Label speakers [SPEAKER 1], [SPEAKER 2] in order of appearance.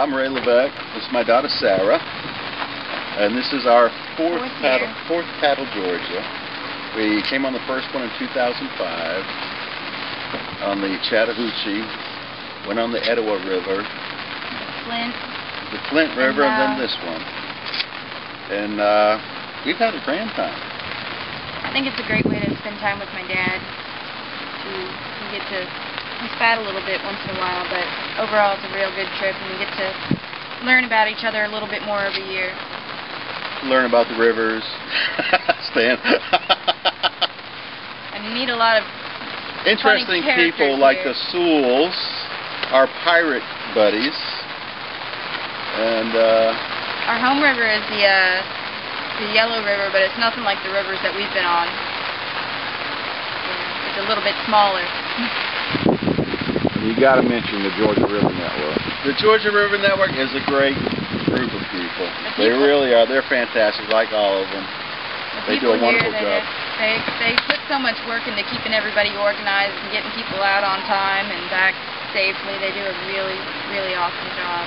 [SPEAKER 1] I'm Ray Levesque. This is my daughter Sarah, and this is our fourth,
[SPEAKER 2] Fourth
[SPEAKER 1] paddle,
[SPEAKER 2] year.
[SPEAKER 1] fourth paddle Georgia. We came on the first one in 2005 on the Chattahoochee, went on the Etowah River,
[SPEAKER 2] Flint.
[SPEAKER 1] the Flint River, and,
[SPEAKER 2] now-
[SPEAKER 1] then this one. And uh, we've had a grand time.
[SPEAKER 2] I think it's a great way to spend time with my dad. To we get to we spat a little bit once in a while, but overall it's a real good trip, and we get to learn about each other a little bit more every year.
[SPEAKER 1] Learn about the rivers. Stan.
[SPEAKER 2] And you meet a lot of
[SPEAKER 1] Interesting people
[SPEAKER 2] characters
[SPEAKER 1] like the Sewells, our pirate buddies, and uh,
[SPEAKER 2] our home river is the uh, the Yellow River, but it's nothing like the rivers that we've been on. Yeah, It's a little bit smaller.
[SPEAKER 3] You got to mention the Georgia River Network.
[SPEAKER 1] the Georgia River Network is a great group of people.
[SPEAKER 2] The
[SPEAKER 1] They
[SPEAKER 2] people-
[SPEAKER 1] really are. They're fantastic, like all of them.
[SPEAKER 2] The
[SPEAKER 1] They do a
[SPEAKER 2] people here,
[SPEAKER 1] wonderful
[SPEAKER 2] they,
[SPEAKER 1] job.
[SPEAKER 2] They they put so much work into keeping everybody organized and getting people out on time and back safely. They do a really really awesome job.